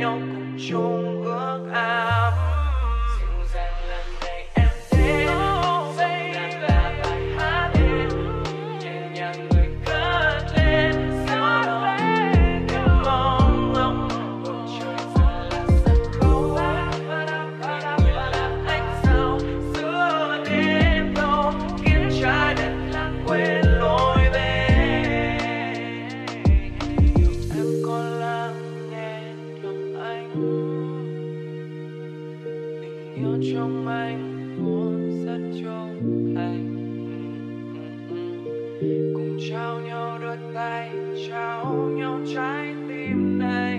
nhau cùng chung ước ao. tình yêu trong anh luôn rất trong lành cùng trao nhau đôi tay, trao nhau trái tim này.